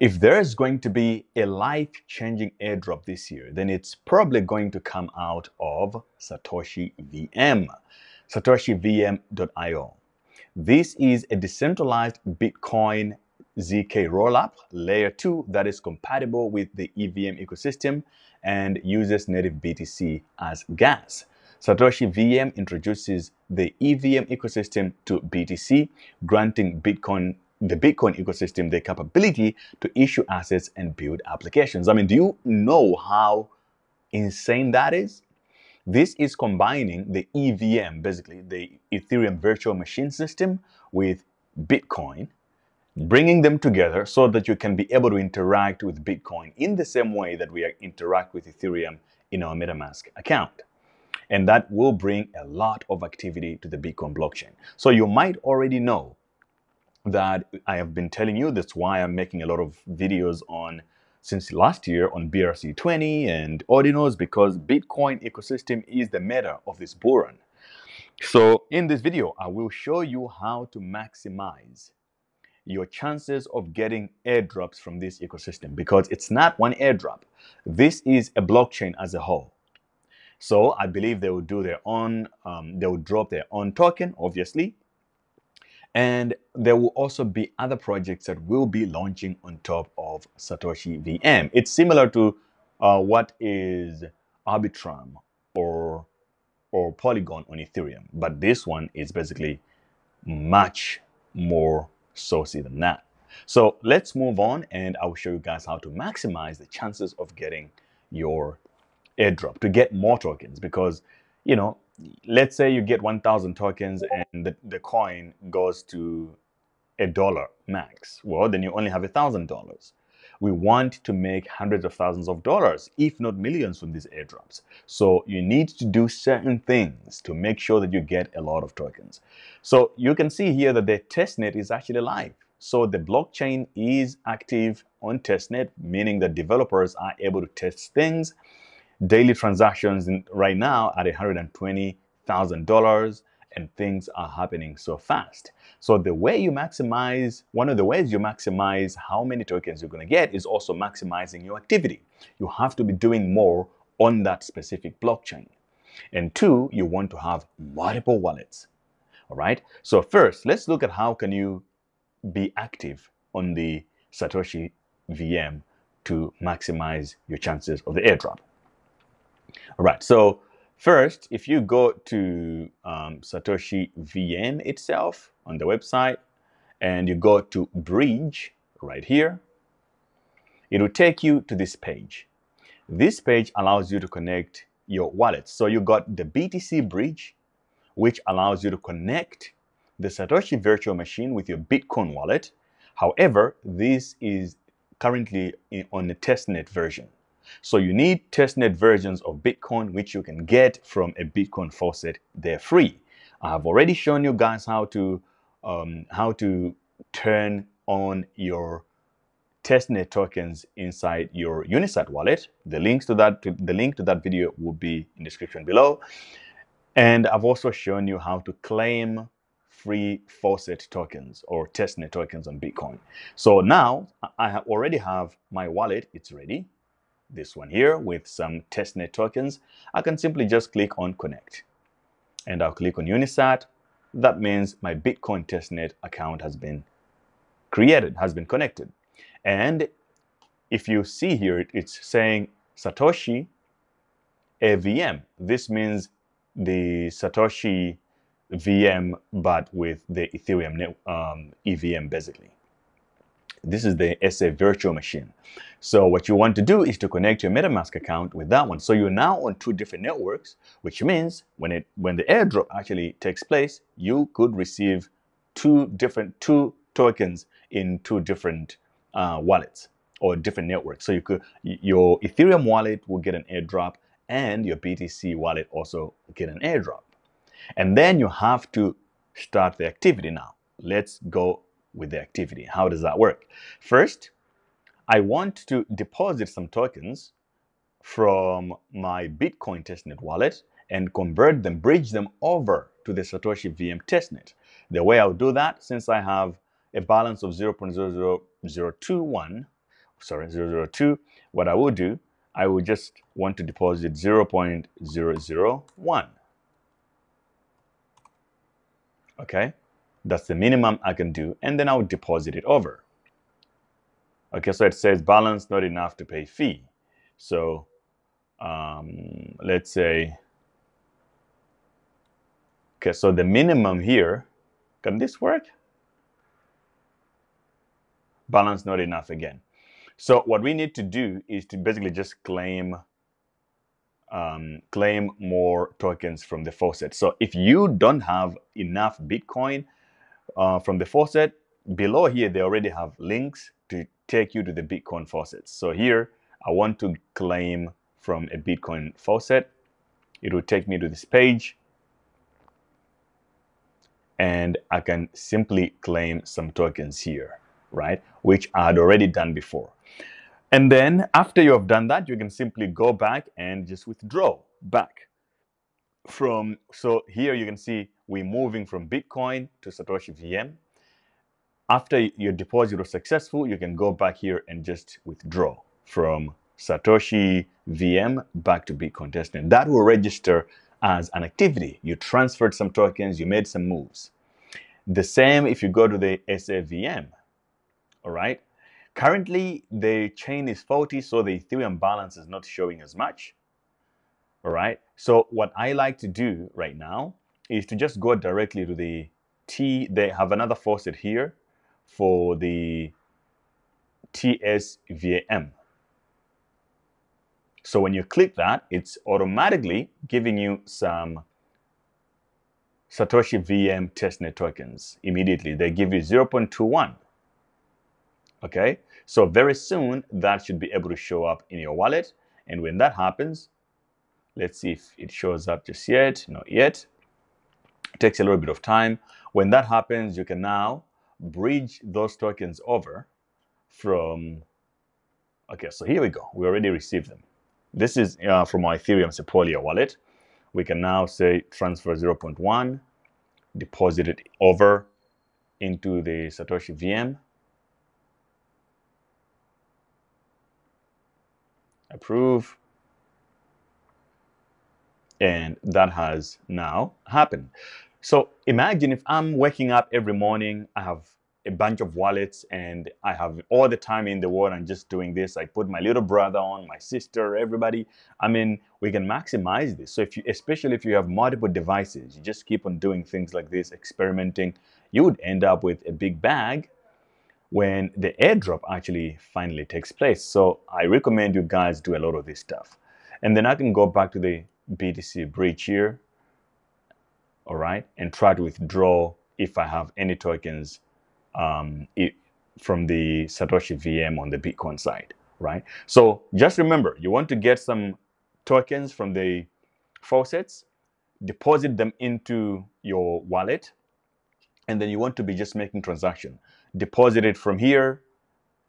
if there is going to be a life-changing airdrop this year, then it's probably going to come out of Satoshi VM, satoshivm.io. This is a decentralized Bitcoin ZK rollup layer 2 that is compatible with the EVM ecosystem and uses native BTC as gas. Satoshi VM introduces the EVM ecosystem to BTC, granting Bitcoin the Bitcoin ecosystem the capability to issue assets and build applications. I mean, do you know how insane that is? This is combining the EVM, basically the Ethereum virtual machine system, with Bitcoin, bringing them together so that you can be able to interact with Bitcoin in the same way that we interact with Ethereum in our MetaMask account. And that will bring a lot of activity to the Bitcoin blockchain. So you might already know that I have been telling you. That's why I'm making a lot of videos on since last year on BRC20 and Ordinals because Bitcoin ecosystem is the meta of this run. So in this video, I will show you how to maximize your chances of getting airdrops from this ecosystem because it's not one airdrop. This is a blockchain as a whole. So I believe they will do their own, um, they will drop their own token, obviously, and there will also be other projects that will be launching on top of Satoshi VM. It's similar to uh, what is Arbitrum or, or Polygon on Ethereum, but this one is basically much more saucy than that. So let's move on and I will show you guys how to maximize the chances of getting your airdrop to get more tokens because you know let's say you get 1000 tokens and the, the coin goes to a dollar max. Well then you only have a thousand dollars. We want to make hundreds of thousands of dollars if not millions from these airdrops. So you need to do certain things to make sure that you get a lot of tokens. So you can see here that the testnet is actually live. So the blockchain is active on testnet meaning that developers are able to test things daily transactions right now at $120,000 and things are happening so fast. So the way you maximize, one of the ways you maximize how many tokens you're going to get is also maximizing your activity. You have to be doing more on that specific blockchain. And two, you want to have multiple wallets. All right. So first, let's look at how can you be active on the Satoshi VM to maximize your chances of the airdrop. All right, so first, if you go to um, Satoshi VM itself on the website and you go to Bridge right here, it will take you to this page. This page allows you to connect your wallets. So you got the BTC Bridge, which allows you to connect the Satoshi virtual machine with your Bitcoin wallet. However, this is currently on the testnet version. So you need testnet versions of Bitcoin, which you can get from a Bitcoin faucet. They're free. I have already shown you guys how to um, how to turn on your testnet tokens inside your Unisat wallet. The links to that to, the link to that video will be in the description below. And I've also shown you how to claim free faucet tokens or testnet tokens on Bitcoin. So now I already have my wallet, it's ready this one here with some testnet tokens, I can simply just click on connect. And I'll click on Unisat. That means my Bitcoin testnet account has been created, has been connected. And if you see here, it's saying Satoshi AVM. This means the Satoshi VM, but with the Ethereum um, EVM basically. This is the SA virtual machine. So what you want to do is to connect your MetaMask account with that one. So you're now on two different networks, which means when it when the airdrop actually takes place, you could receive two different two tokens in two different uh, wallets or different networks. So you could your Ethereum wallet will get an airdrop and your BTC wallet also get an airdrop. And then you have to start the activity now. Let's go with the activity. How does that work? First, I want to deposit some tokens from my Bitcoin testnet wallet and convert them, bridge them over to the Satoshi VM testnet. The way I'll do that, since I have a balance of 0.00021, sorry, 002, what I will do, I will just want to deposit 0.001. Okay, that's the minimum I can do, and then I will deposit it over. Okay, so it says balance not enough to pay fee. So um, let's say, okay, so the minimum here, can this work? Balance not enough again. So what we need to do is to basically just claim um, claim more tokens from the faucet. So if you don't have enough Bitcoin uh, from the faucet, below here they already have links to take you to the Bitcoin faucets. So here I want to claim from a Bitcoin faucet. It will take me to this page and I can simply claim some tokens here, right? Which I had already done before. And then after you have done that, you can simply go back and just withdraw back from, so here you can see we're moving from Bitcoin to Satoshi VM. After your deposit was successful, you can go back here and just withdraw from Satoshi VM back to Bitcoin Testnet. That will register as an activity. You transferred some tokens, you made some moves. The same if you go to the SAVM, all right? Currently, the chain is faulty, so the Ethereum balance is not showing as much, all right? So what I like to do right now is to just go directly to the T, they have another faucet here for the TSVM. So when you click that, it's automatically giving you some Satoshi VM testnet tokens immediately. They give you 0.21. Okay, so very soon that should be able to show up in your wallet. And when that happens, let's see if it shows up just yet. Not yet. Takes a little bit of time. When that happens, you can now bridge those tokens over from, okay, so here we go. We already received them. This is uh, from our Ethereum Sepolia wallet. We can now say transfer 0.1, deposit it over into the Satoshi VM. Approve. And that has now happened. So imagine if I'm waking up every morning, I have a bunch of wallets and I have all the time in the world and just doing this. I put my little brother on, my sister, everybody. I mean, we can maximize this. So if you, especially if you have multiple devices, you just keep on doing things like this, experimenting, you would end up with a big bag when the airdrop actually finally takes place. So I recommend you guys do a lot of this stuff. And then I can go back to the BTC bridge here, all right, and try to withdraw if I have any tokens um, it, from the Satoshi VM on the Bitcoin side, right? So just remember, you want to get some tokens from the faucets, deposit them into your wallet, and then you want to be just making transaction. Deposit it from here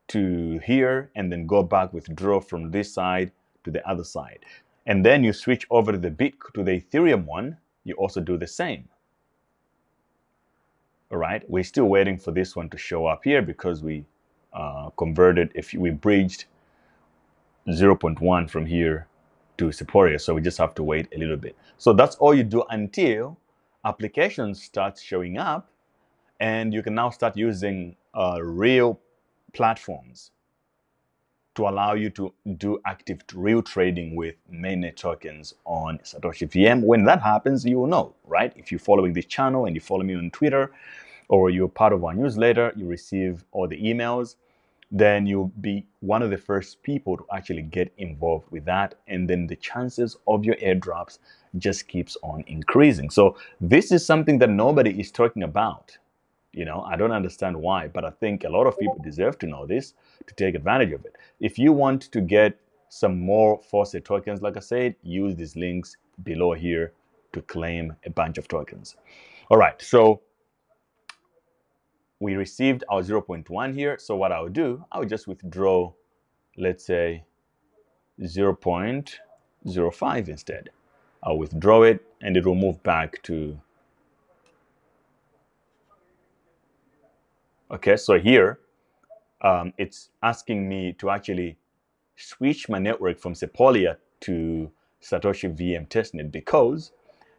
to here, and then go back, withdraw from this side to the other side. And then you switch over to the Bit to the Ethereum one, you also do the same. All right we're still waiting for this one to show up here because we uh, converted if we bridged 0.1 from here to Sepolia so we just have to wait a little bit. So that's all you do until applications start showing up and you can now start using uh, real platforms to allow you to do active real trading with mainnet tokens on Satoshi VM. When that happens, you will know, right? If you're following this channel and you follow me on Twitter or you're part of our newsletter, you receive all the emails, then you'll be one of the first people to actually get involved with that. And then the chances of your airdrops just keeps on increasing. So this is something that nobody is talking about. You know, I don't understand why, but I think a lot of people deserve to know this to take advantage of it. If you want to get some more faucet tokens, like I said, use these links below here to claim a bunch of tokens. All right, so we received our 0.1 here. So what I'll do, I'll just withdraw, let's say 0.05 instead. I'll withdraw it and it will move back to Okay, so here um, it's asking me to actually switch my network from Sepolia to Satoshi VM testnet because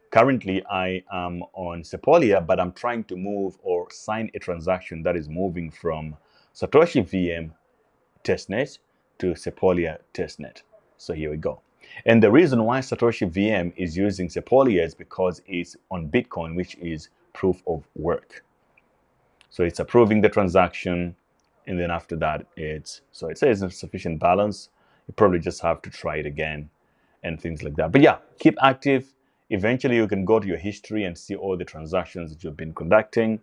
currently I am on Sepolia, but I'm trying to move or sign a transaction that is moving from Satoshi VM testnet to Sepolia testnet. So here we go. And the reason why Satoshi VM is using Sepolia is because it's on Bitcoin, which is proof of work. So it's approving the transaction, and then after that, it's so it says sufficient balance. You probably just have to try it again and things like that. But yeah, keep active. Eventually, you can go to your history and see all the transactions that you've been conducting.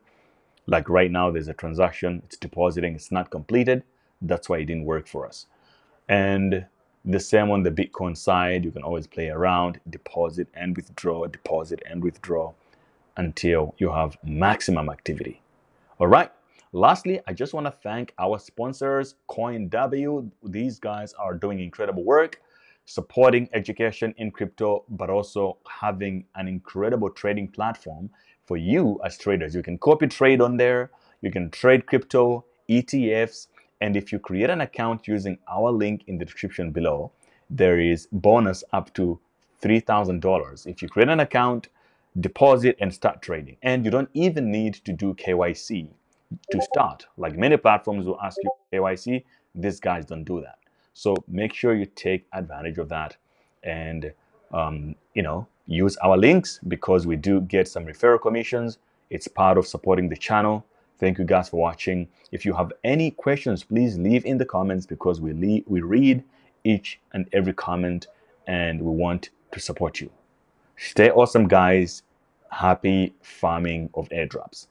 Like right now, there's a transaction, it's depositing, it's not completed. That's why it didn't work for us. And the same on the Bitcoin side, you can always play around, deposit and withdraw, deposit and withdraw until you have maximum activity. All right. Lastly, I just want to thank our sponsors, CoinW. These guys are doing incredible work supporting education in crypto, but also having an incredible trading platform for you as traders. You can copy trade on there, you can trade crypto, ETFs, and if you create an account using our link in the description below, there is bonus up to $3,000. If you create an account, deposit and start trading. And you don't even need to do KYC to start. Like many platforms will ask you KYC, these guys don't do that. So make sure you take advantage of that and um, you know use our links because we do get some referral commissions. It's part of supporting the channel. Thank you guys for watching. If you have any questions, please leave in the comments because we, we read each and every comment and we want to support you. Stay awesome, guys. Happy farming of airdrops.